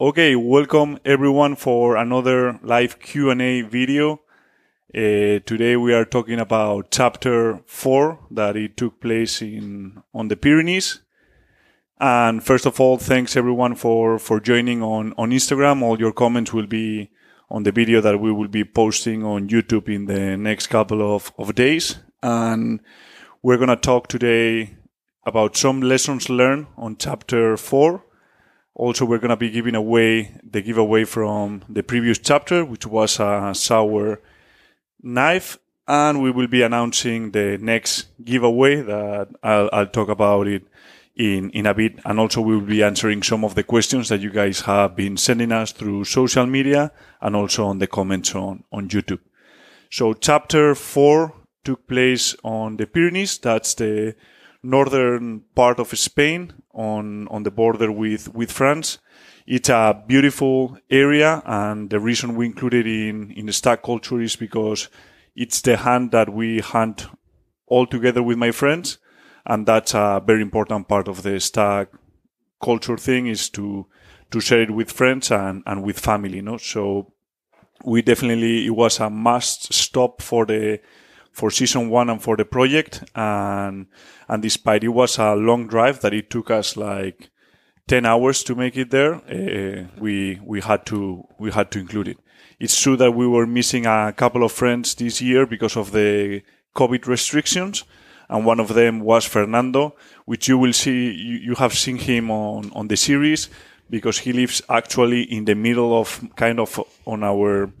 Okay, welcome everyone for another live Q&A video. Uh, today we are talking about chapter 4 that it took place in on the Pyrenees. And first of all, thanks everyone for for joining on on Instagram. All your comments will be on the video that we will be posting on YouTube in the next couple of, of days. And we're going to talk today about some lessons learned on chapter 4. Also, we're going to be giving away the giveaway from the previous chapter, which was a Sauer knife. And we will be announcing the next giveaway that I'll, I'll talk about it in, in a bit. And also we will be answering some of the questions that you guys have been sending us through social media and also on the comments on, on YouTube. So chapter four took place on the Pyrenees. That's the northern part of Spain on, on the border with, with France. It's a beautiful area. And the reason we included in, in the stag culture is because it's the hunt that we hunt all together with my friends and that's a very important part of the stag culture thing is to to share it with friends and and with family you know so we definitely it was a must stop for the for season one and for the project and and despite it was a long drive that it took us like 10 hours to make it there uh, we we had to we had to include it. It's true that we were missing a couple of friends this year because of the covid restrictions and one of them was Fernando, which you will see, you, you have seen him on, on the series because he lives actually in the middle of kind of on our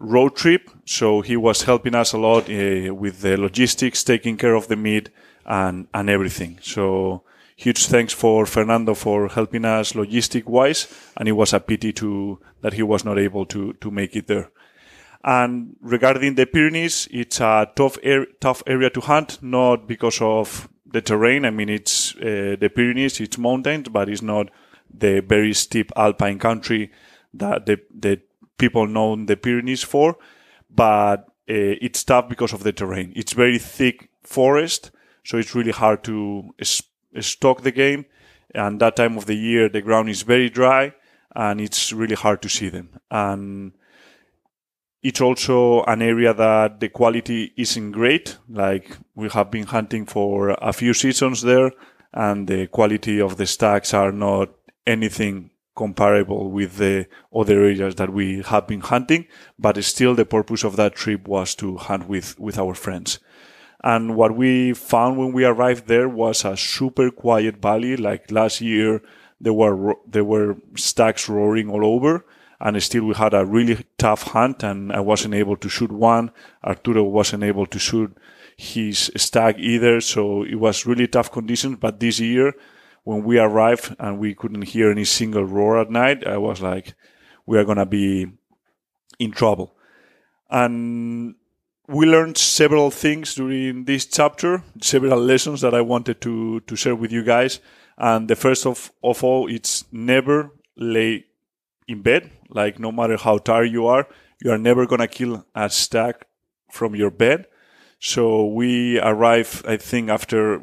road trip. So he was helping us a lot uh, with the logistics, taking care of the meat and, and everything. So huge thanks for Fernando for helping us logistic wise. And it was a pity to, that he was not able to, to make it there. And regarding the Pyrenees, it's a tough, tough area to hunt, not because of the terrain. I mean, it's uh, the Pyrenees, it's mountains, but it's not the very steep alpine country that the, the people know the Pyrenees for. But uh, it's tough because of the terrain. It's very thick forest, so it's really hard to stock the game. And that time of the year, the ground is very dry and it's really hard to see them. And it's also an area that the quality isn't great. Like we have been hunting for a few seasons there and the quality of the stags are not anything comparable with the other areas that we have been hunting. But still the purpose of that trip was to hunt with, with our friends. And what we found when we arrived there was a super quiet valley. Like last year, there were, there were stags roaring all over and still we had a really tough hunt and I wasn't able to shoot one. Arturo wasn't able to shoot his stag either. So it was really tough conditions. But this year, when we arrived and we couldn't hear any single roar at night, I was like, we are going to be in trouble. And we learned several things during this chapter, several lessons that I wanted to, to share with you guys. And the first of, of all, it's never lay in bed. Like no matter how tired you are, you are never gonna kill a stag from your bed. So we arrive, I think, after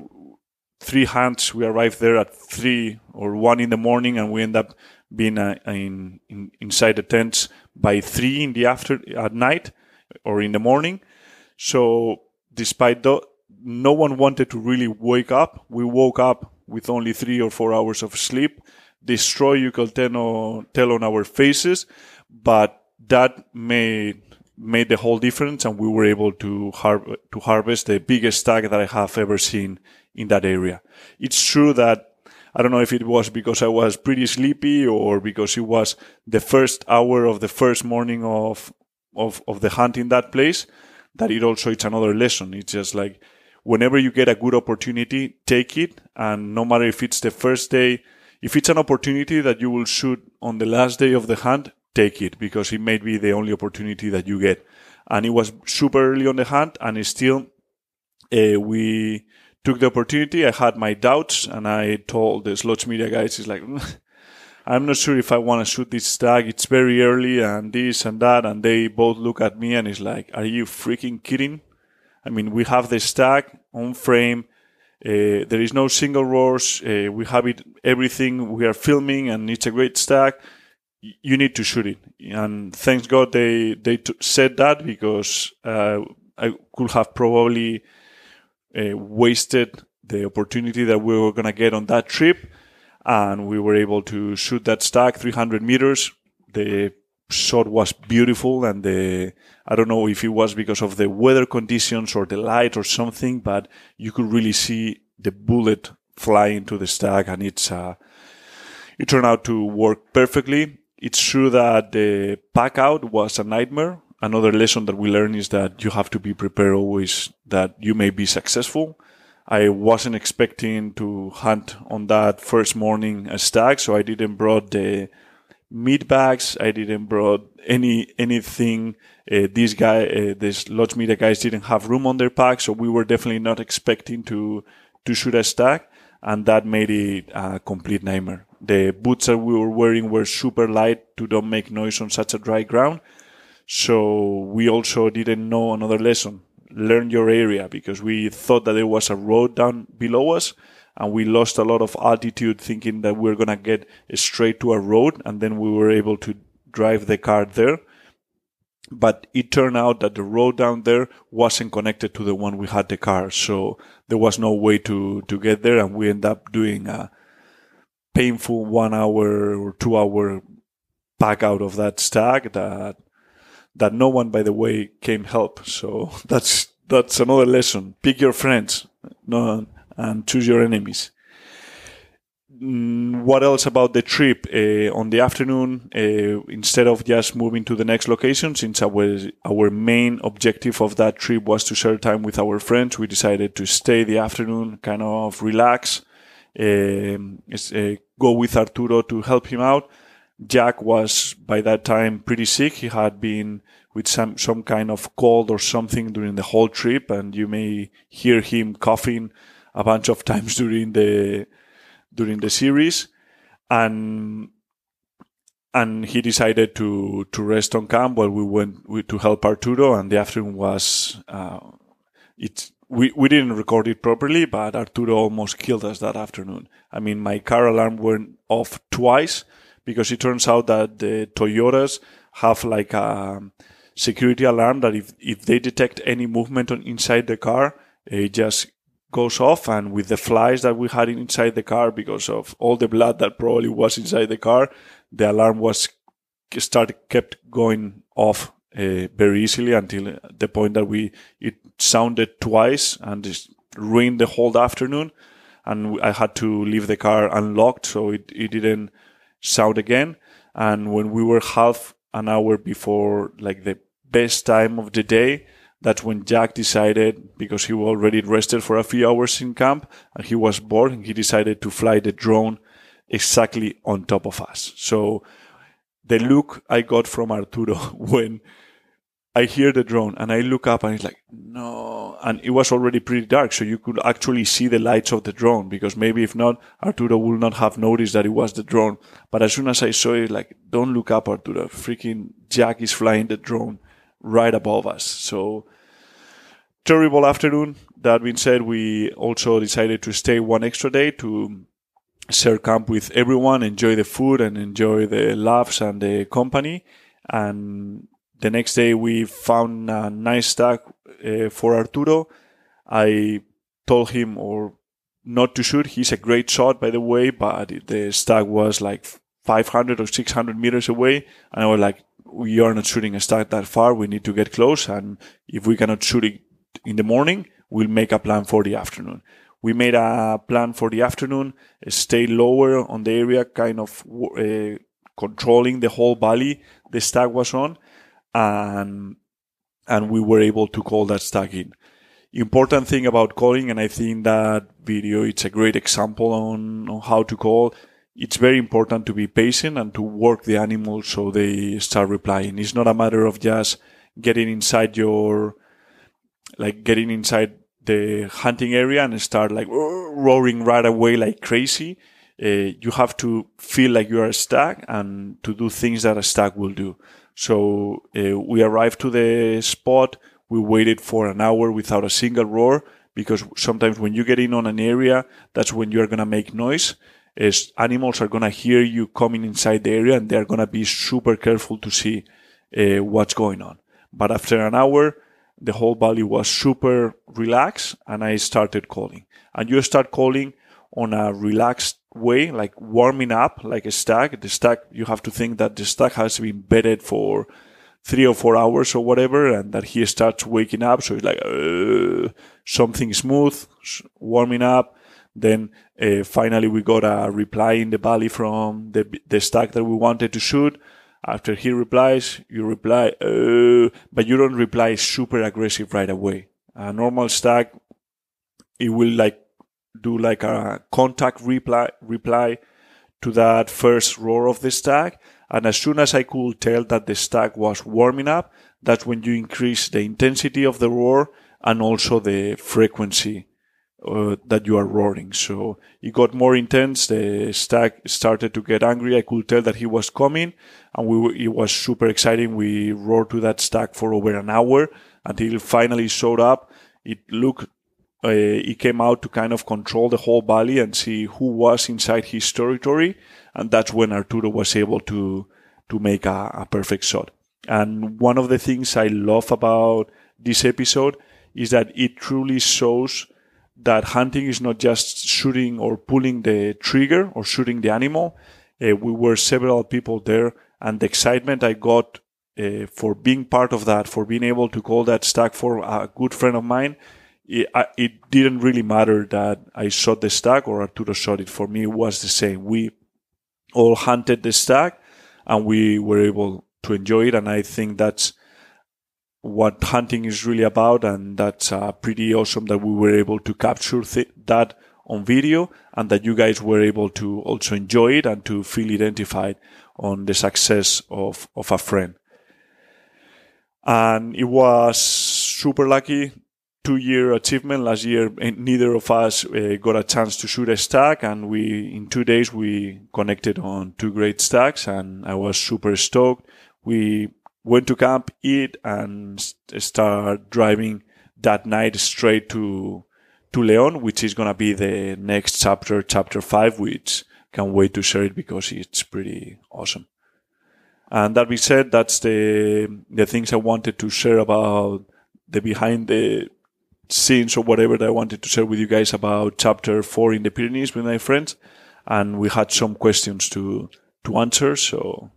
three hunts, we arrived there at three or one in the morning, and we end up being uh, in, in, inside the tents by three in the after at night or in the morning. So despite that, no one wanted to really wake up. We woke up with only three or four hours of sleep destroy you can tell, tell on our faces, but that made made the whole difference, and we were able to har- to harvest the biggest stag that I have ever seen in that area. It's true that I don't know if it was because I was pretty sleepy or because it was the first hour of the first morning of of of the hunt in that place. That it also it's another lesson. It's just like whenever you get a good opportunity, take it, and no matter if it's the first day if it's an opportunity that you will shoot on the last day of the hunt, take it because it may be the only opportunity that you get. And it was super early on the hunt, and still uh, we took the opportunity. I had my doubts, and I told the slots media guys, "It's like." I'm not sure if I want to shoot this stag. It's very early and this and that. And they both look at me and it's like, are you freaking kidding? I mean, we have the stag on frame. Uh, there is no single roars. Uh, we have it everything. We are filming, and it's a great stag. you need to shoot it. And thanks God they they t- said that because uh, I could have probably uh, wasted the opportunity that we were gonna get on that trip, and we were able to shoot that stack 300 meters. The shot was beautiful, and the I don't know if it was because of the weather conditions or the light or something, but you could really see the bullet fly into the stack, and it's uh, it turned out to work perfectly. It's true that the pack out was a nightmare. Another lesson that we learned is that you have to be prepared always that you may be successful. I wasn't expecting to hunt on that first morning a stag, so I didn't brought the meat bags. I didn't brought any anything. Uh, these guy, uh, these lodge media guys didn't have room on their pack, so we were definitely not expecting to to shoot a stag, and that made it a complete nightmare. The boots that we were wearing were super light to don't make noise on such a dry ground. So we also didn't know another lesson. Learn your area because we thought that there was a road down below us and we lost a lot of altitude thinking that we are going to get straight to a road and then we were able to drive the car there. But it turned out that the road down there wasn't connected to the one we had the car. So there was no way to, to get there and we end up doing a painful one hour or two hour pack out of that stag that that no one by the way came help. So that's that's another lesson. Pick your friends. No and choose your enemies. Mm, what else about the trip? Uh, on the afternoon, uh, instead of just moving to the next location, since our our main objective of that trip was to share time with our friends, we decided to stay the afternoon, kind of relax, um, uh, go with Arturo to help him out. Jack was by that time pretty sick. He had been with some some kind of cold or something during the whole trip, and you may hear him coughing a bunch of times during the during the series, and and he decided to to rest on camp while we went to help Arturo. And the afternoon was uh, it. We, we didn't record it properly, but Arturo almost killed us that afternoon. I mean, my car alarm went off twice because it turns out that the Toyotas have like a security alarm that if, if they detect any movement on inside the car, it just goes off. And with the flies that we had inside the car because of all the blood that probably was inside the car the alarm was started kept going off uh, very easily until the point that we it sounded twice and just ruined the whole afternoon. And I had to leave the car unlocked so it, it didn't sound again and when we were half an hour before like the best time of the day that's when Jack decided, because he already rested for a few hours in camp and he was bored, and he decided to fly the drone exactly on top of us. So the look I got from Arturo when I hear the drone and I look up and it's like, no. And it was already pretty dark. So you could actually see the lights of the drone because maybe if not, Arturo would not have noticed that it was the drone. But as soon as I saw it, like, don't look up, Arturo. Freaking Jack is flying the drone right above us. So terrible afternoon. That being said, we also decided to stay one extra day to share camp with everyone, enjoy the food and enjoy the laughs and the company. And the next day we found a nice stag uh, for Arturo. I told him or not to shoot. He's a great shot, by the way, but the stag was like 500 or 600 meters away. And I was like, we are not shooting a stag that far. We need to get close. And if we cannot shoot it in the morning, we'll make a plan for the afternoon. We made a plan for the afternoon, stay lower on the area, kind of uh, controlling the whole valley the stag was on, and and we were able to call that stag in. Important thing about calling, and I think that video it's a great example on, on how to call it's very important to be patient and to work the animals so they start replying. It's not a matter of just getting inside your, like getting inside the hunting area and start like roaring right away like crazy. Uh, you have to feel like you are a stag and to do things that a stag will do. So uh, we arrived to the spot. We waited for an hour without a single roar because sometimes when you get in on an area, that's when you're going to make noise is animals are gonna hear you coming inside the area and they're gonna be super careful to see uh, what's going on. But after an hour, the whole valley was super relaxed and I started calling. And you start calling on a relaxed way, like warming up like a stack. The stack, you have to think that the stack has been bedded for three or four hours or whatever, and that he starts waking up. So it's like uh, something smooth, warming up. Then uh, finally we got a reply in the valley from the the stag that we wanted to shoot. After he replies, you reply, uh, but you don't reply super aggressive right away. A normal stack, it will like do like a contact reply reply to that first roar of the stag. And as soon as I could tell that the stag was warming up, that's when you increase the intensity of the roar and also the frequency uh, that you are roaring. So it got more intense. The stag started to get angry. I could tell that he was coming and we it was super exciting. We roared to that stag for over an hour until finally showed up. It looked uh, he came out to kind of control the whole valley and see who was inside his territory. And that's when Arturo was able to, to make a, a perfect shot. And one of the things I love about this episode is that it truly shows that hunting is not just shooting or pulling the trigger or shooting the animal. Uh, we were several people there and the excitement I got uh, for being part of that, for being able to call that stag for a good friend of mine it, I, it didn't really matter that I shot the stag or Arturo shot it. For me, it was the same. We all hunted the stag and we were able to enjoy it. And I think that's what hunting is really about. And that's uh, pretty awesome that we were able to capture th- that on video and that you guys were able to also enjoy it and to feel identified on the success of, of a friend. And it was super lucky two year achievement. Last year, eh, neither of us uh, got a chance to shoot a stack, and we in two days we connected on two great stacks, and I was super stoked. We went to camp, eat, and start driving that night straight to to Leon, which is gonna be the next chapter, chapter five, which can't wait to share it because it's pretty awesome. And that being said, that's the the things I wanted to share about the behind the scenes or whatever that I wanted to share with you guys about chapter four in the Pyrenees with my friends. And we had some questions to, to answer. So,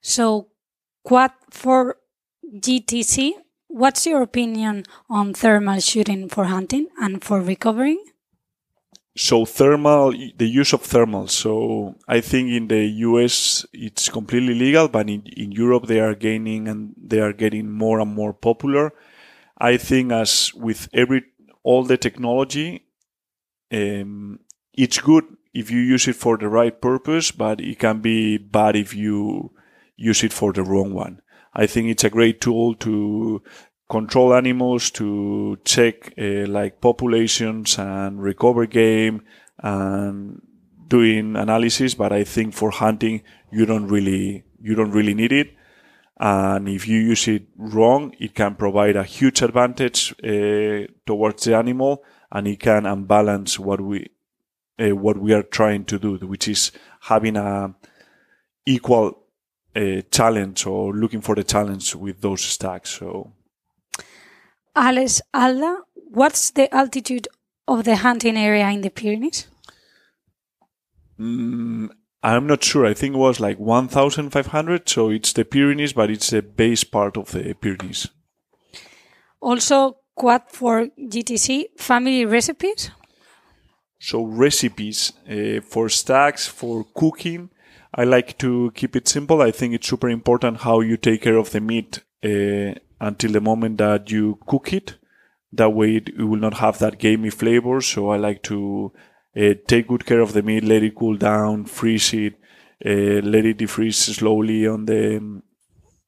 so quad for GTC, what's your opinion on thermal shooting for hunting and for recovering? So thermal, the use of thermal. So I think in the US it's completely legal, but in, in Europe they are gaining and they are getting more and more popular. I think as with every all the technology, um, it's good if you use it for the right purpose, but it can be bad if you use it for the wrong one. I think it's a great tool to control animals, to check uh, like populations and recover game and doing analysis. But I think for hunting, you don't really, you don't really need it. And if you use it wrong, it can provide a huge advantage uh, towards the animal, and it can unbalance what we uh, what we are trying to do, which is having a equal uh, challenge or looking for the challenge with those stags. So, Alex Alda, what's the altitude of the hunting area in the Pyrenees? Mm, I'm not sure. I think it was like 1,500. So it's the Pyrenees, but it's the base part of the Pyrenees. Also, quad for GTC family recipes. So recipes uh, for stags for cooking. I like to keep it simple. I think it's super important how you take care of the meat uh, until the moment that you cook it. That way, it, it will not have that gamey flavor. So I like to uh, take good care of the meat, let it cool down, freeze it, uh, let it defreeze slowly on the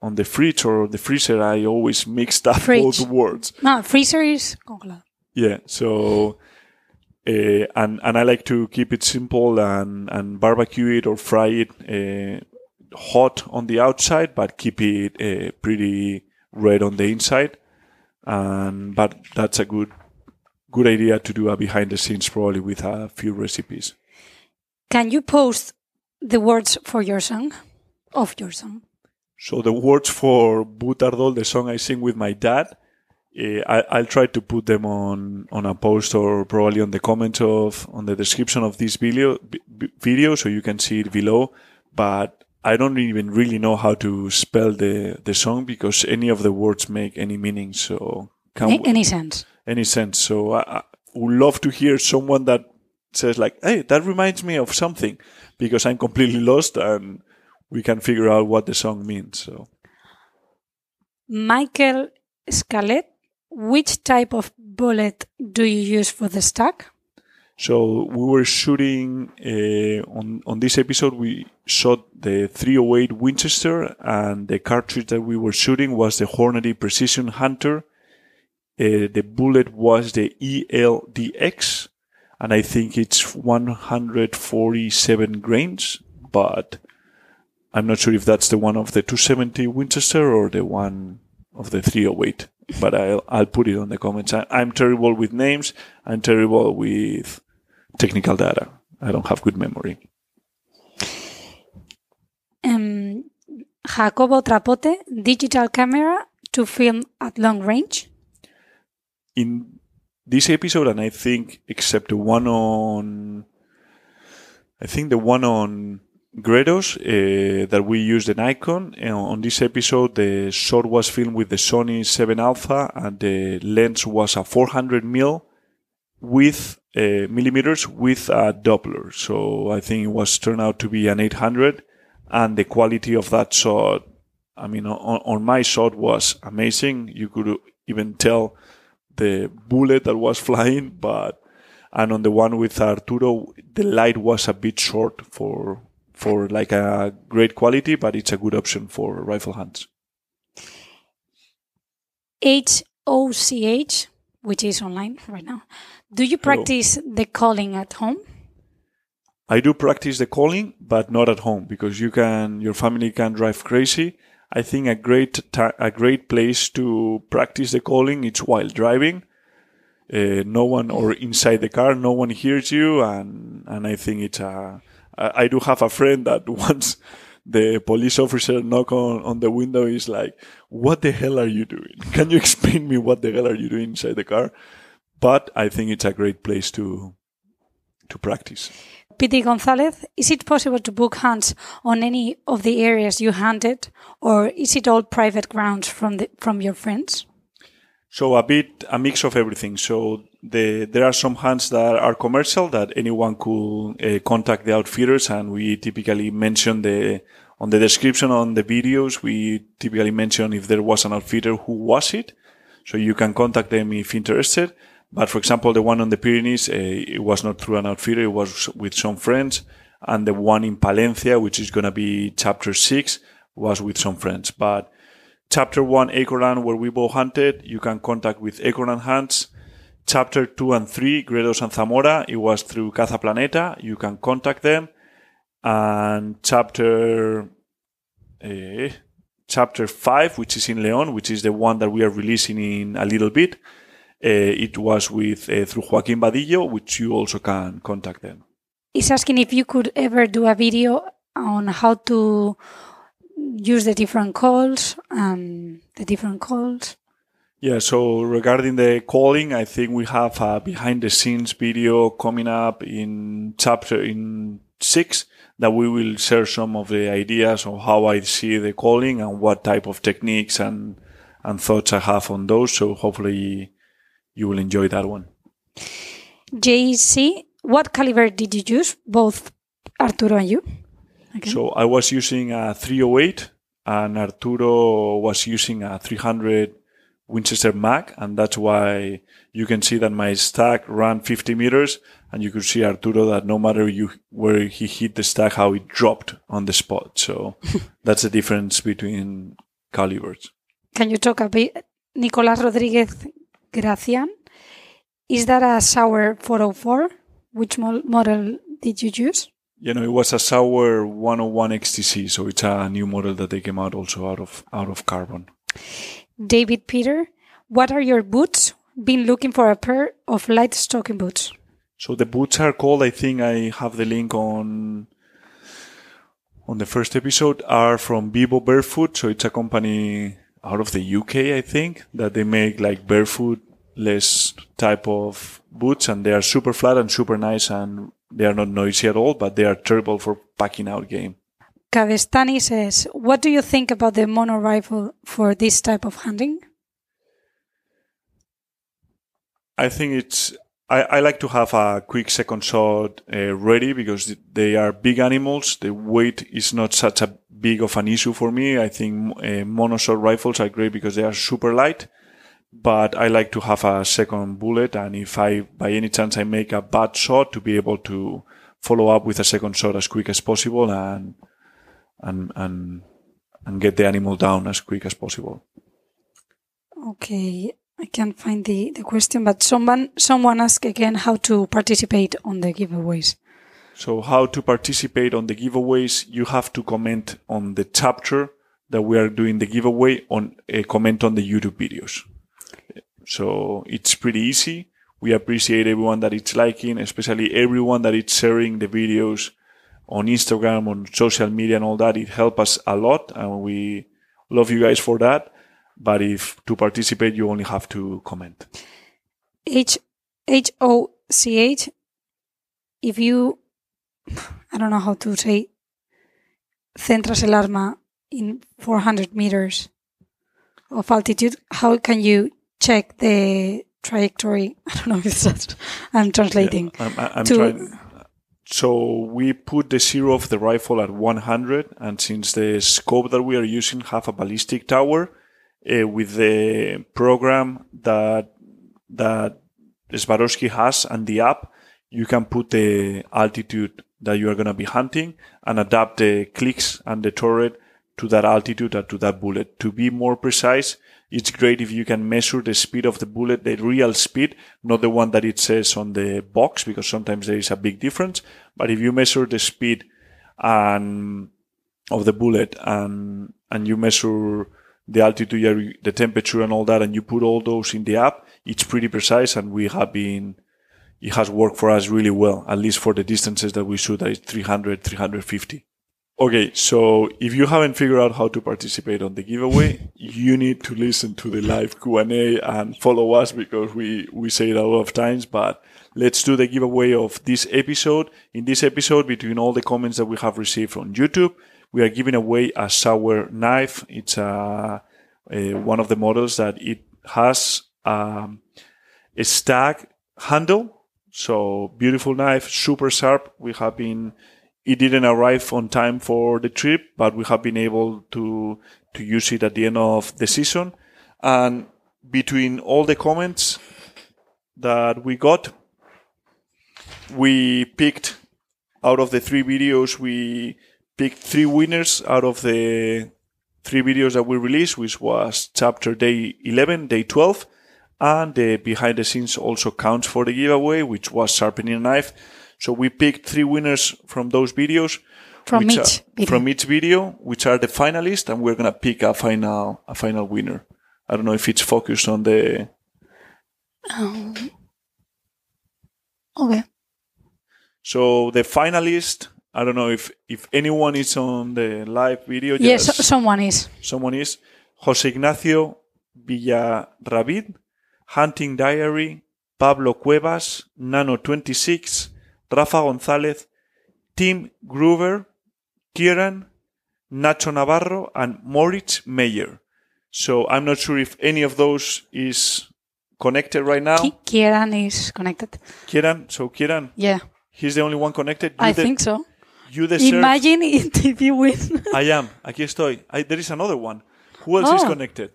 on the fridge or the freezer. I always mix up fridge. both words. No, freezer is congelado. Yeah, so uh, and and I like to keep it simple and and barbecue it or fry it uh, hot on the outside, but keep it uh, pretty red on the inside. And but that's a good good idea to do a behind the scenes probably with a few recipes. Can you post the words for your song? Of your song? So the words for Butardol, the song I sing with my dad, uh, I, I'll try to put them on on a post or probably on the comments of on the description of this video b- video, so you can see it below. But I don't even really know how to spell the the song because any of the words make any meaning. So can A- we- any sense? Any sense. So I, I would love to hear someone that says like, "Hey, that reminds me of something," because I'm completely lost and we can figure out what the song means. So Michael Scalet, which type of bullet do you use for the stack? So we were shooting uh, on on this episode. We shot the 308 Winchester, and the cartridge that we were shooting was the Hornady Precision Hunter. Uh, the bullet was the ELDX, and I think it's 147 grains. But I'm not sure if that's the one of the 270 Winchester or the one of the 308. But I'll I'll put it on the comments. I, I'm terrible with names. I'm terrible with technical data. I don't have good memory. Um, Jacobo Trapote, digital camera to film at long range. In this episode, and I think except the one on, I think the one on Gredos uh, that we used the Nikon. And on this episode, the shot was filmed with the Sony 7 Alpha, and the lens was a 400 mil with uh, millimeters with a doubler. So I think it was turned out to be an 800, and the quality of that shot, I mean, on, on my shot was amazing. You could even tell the bullet that was flying, but and on the one with Arturo, the light was a bit short for for like a great quality, but it's a good option for rifle hunts. HOCH, which is online right now. Do you practice the calling at home? I do practice the calling, but not at home because you can, your family can drive crazy. I think a great, ta- a great place to practice the calling is while driving. Uh, no one or inside the car, no one hears you, and and I think it's a. I, do have a friend that once the police officer knock on, on the window is like, "What the hell are you doing? Can you explain me what the hell are you doing inside the car?" But I think it's a great place to to practice. Piti Gonzalez, is it possible to book hunts on any of the areas you hunted, or is it all private grounds from the, from your friends? So a bit a mix of everything. So the there are some hunts that are commercial that anyone could uh, contact the outfitters, and we typically mention the on the description on the videos. We typically mention if there was an outfitter who was it, so you can contact them if interested. But for example, the one on the Pyrenees, uh, it was not through an outfitter; it was with some friends, and the one in Palencia, which is going to be chapter six, was with some friends. But Chapter 1, Acorn where we both hunted, you can contact with Acorn Hunts. Chapter 2 and 3, Gredos and Zamora, it was through Caza Planeta, you can contact them. And chapter, eh, chapter 5, which is in Leon, which is the one that we are releasing in a little bit, it was with, eh, through Joaquin Badillo, which you also can contact them. Is asking if you could ever do a video on how to use the different calls, um, the different calls. Yeah, so regarding the calling, I think we have a behind the scenes video coming up in chapter in six that we will share some of the ideas of how I see the calling and what type of techniques and, and thoughts I have on those. So hopefully you will enjoy that one. JC, what caliber did you use, both Arturo and you? Okay. So I was using a 308 and Arturo was using a 300 Winchester Mag, and that's why you can see that my stack ran 50 meters, and you could see Arturo that no matter you where he hit the stack, how it dropped on the spot. So that's the difference between calibers. Can you talk a bit? Nicolas Rodriguez Gracian, is that a Sauer 404? Which mo- model did you use? You know, it was a Sauer 101 XTC, so it's a new model that they came out also out of out of carbon. David Peter, what are your boots? Been looking for a pair of light stocking boots. So the boots are called. I think I have the link on on the first episode. Are from Vivobarefoot. So it's a company out of the UK, I think, that they make like barefoot less type of boots, and they are super flat and super nice, and they are not noisy at all, but they are terrible for packing out game. Kavestani says, "What do you think about the mono rifle for this type of hunting?" I think it's. I, I like to have a quick second shot uh, ready because they are big animals. The weight is not such a big of an issue for me. I think uh, mono shot rifles are great because they are super light. But I like to have a second bullet, and if I, by any chance, I make a bad shot, to be able to follow up with a second shot as quick as possible and and and and get the animal down as quick as possible. Okay, I can't find the, the question, but someone someone asked again how to participate on the giveaways. So how to participate on the giveaways? You have to comment on the chapter that we are doing the giveaway on a comment on the YouTube videos. So it's pretty easy. We appreciate everyone that it's liking, especially everyone that is sharing the videos on Instagram, on social media and all that. It helps us a lot and we love you guys for that. But if to participate, you only have to comment. H H O C H. If you, I don't know how to say, centras el arma in 400 meters of altitude, how can you check the trajectory? I don't know if it's. I'm translating. Yeah, I'm, I'm to- trying. So we put the zero of the rifle at 100, and since the scope that we are using have a ballistic tower, uh, with the program that that Swarovski has and the app, you can put the altitude that you are going to be hunting and adapt the clicks and the turret to that altitude and to that bullet. To be more precise, it's great if you can measure the speed of the bullet, the real speed, not the one that it says on the box, because sometimes there is a big difference. But if you measure the speed and of the bullet and and you measure the altitude, the temperature, and all that, and you put all those in the app, it's pretty precise, and we have been. It has worked for us really well, at least for the distances that we shoot, that is 300, 350. Okay, so if you haven't figured out how to participate on the giveaway, you need to listen to the live Q&A and follow us because we, we say it a lot of times, but let's do the giveaway of this episode. In this episode, between all the comments that we have received on YouTube, we are giving away a Sauer knife. It's a, a one of the models that it has um, a stag handle. So beautiful knife, super sharp. We have been, it didn't arrive on time for the trip, but we have been able to, to use it at the end of the season. And between all the comments that we got, we picked out of the three videos, we picked three winners out of the three videos that we released, which was chapter day 11, day 12, and the behind the scenes also counts for the giveaway, which was sharpening a knife. So we picked three winners from those videos. From each are- video. From each video, which are the finalists, and we're gonna pick a final, a final winner. I don't know if it's focused on the, Um, okay. so the finalist, I don't know if, if anyone is on the live video. Yes, so- someone is. Someone is Jose Ignacio Villarrabid, Hunting Diary, Pablo Cuevas, Nano26, Rafa González, Tim Gruber, Kieran, Nacho Navarro, and Moritz Meyer. So I'm not sure if any of those is connected right now. Ki- Kieran is connected. Kieran, so Kieran, Yeah, he's the only one connected. You I think so. You deserve. Imagine it if you win. I am. Aquí estoy. I, there is another one. Who else is Oh. connected?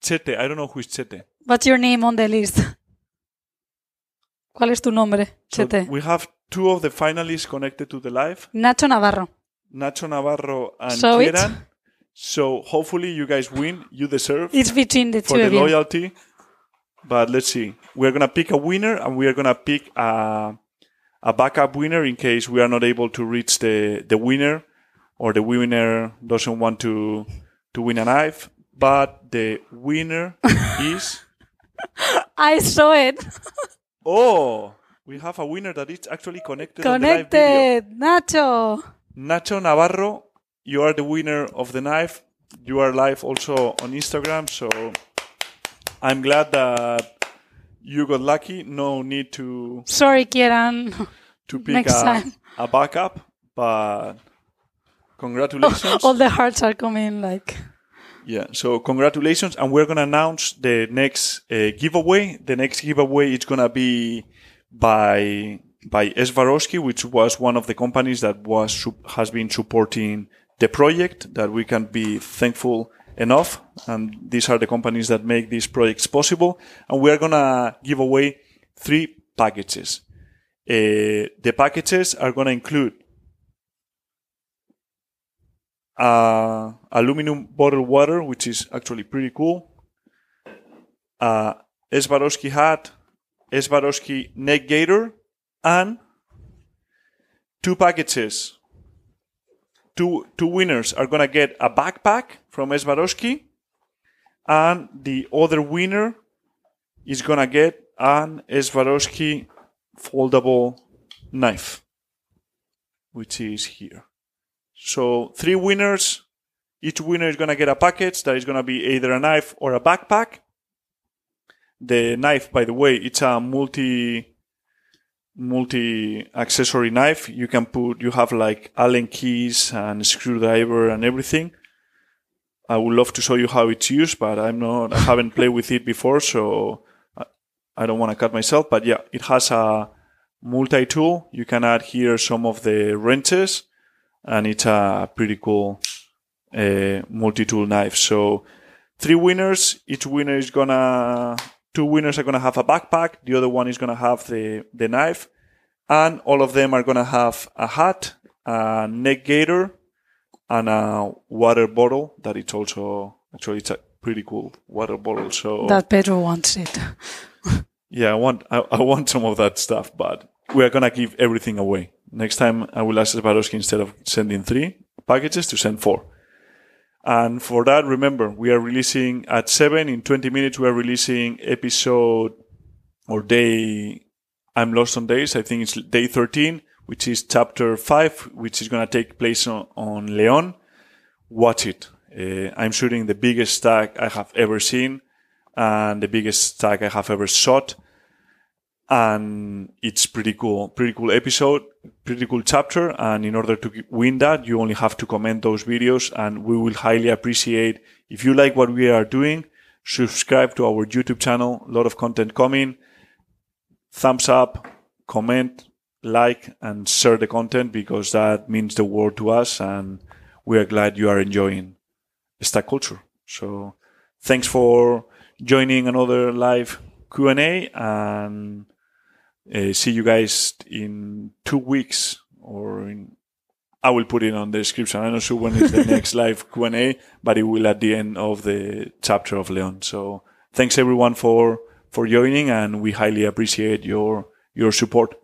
Chete. I don't know who is Chete. What's your name on the list? ¿Cuál es tu nombre, So Chete? we have two of the finalists connected to the live, Nacho Navarro. Nacho Navarro and So it- Kieran. So hopefully you guys win. You deserve It's between the for two the of you. loyalty. But let's see. We're gonna pick a winner, and we are gonna pick a a backup winner in case we are not able to reach the the winner, or the winner doesn't want to to win a knife. But the winner is I saw it. oh we have a winner that is actually connected. on the live video. Connected, Nacho. Nacho Navarro, you are the winner of the knife. You are live also on Instagram, so I'm glad that you got lucky. No need to Sorry, Kieran. to pick Next a, time. a backup, but congratulations. All the hearts are coming like. Yeah, so congratulations, and we're gonna announce the next uh, giveaway. The next giveaway is gonna be by by Swarovski, which was one of the companies that was has been supporting the project. That we can be thankful enough, and these are the companies that make these projects possible. And we are gonna give away three packages. Uh, the packages are gonna include uh, aluminum bottled water, which is actually pretty cool. Uh, Swarovski hat, Swarovski neck gaiter, and two packages. Two two winners are gonna get a backpack from Swarovski, and the other winner is gonna get an Swarovski foldable knife, which is here. So three winners. Each winner is gonna get a package that is gonna be either a knife or a backpack. The knife, by the way, it's a multi multi accessory knife. You can put you have like Allen keys and screwdriver and everything. I would love to show you how it's used, but I'm not I haven't played with it before, so I, I don't want to cut myself. But yeah, it has a multi tool. You can add here some of the wrenches and it's a pretty cool uh, multi-tool knife. So three winners. Each winner is gonna two winners are gonna have a backpack. The other one is gonna have the the knife, and all of them are gonna have a hat, a neck gaiter, and a water bottle. That it's also actually it's a pretty cool water bottle. So That Pedro wants it. yeah, I want I, I want some of that stuff, but we are gonna give everything away. Next time, I will ask Swarovski instead of sending three packages to send four. And for that, remember, we are releasing at seven in 20 minutes. We are releasing episode or day. I'm lost on days. I think it's day 13, which is chapter five, which is going to take place on, on Leon. Watch it. Uh, I'm shooting the biggest stack I have ever seen and the biggest stack I have ever shot and it's pretty cool pretty cool episode pretty cool chapter and in order to win that you only have to comment those videos and we will highly appreciate if you like what we are doing. Subscribe to our youtube channel a lot of content coming. Thumbs up comment like and share the content because that means the world to us and we are glad you are enjoying stack culture. So thanks for joining another live q&a and uh, see you guys in two weeks or in I will put it on the description. I'm not sure when is the next live Q&A, but it will at the end of the chapter of Leon. So thanks everyone for, for joining and we highly appreciate your, your support.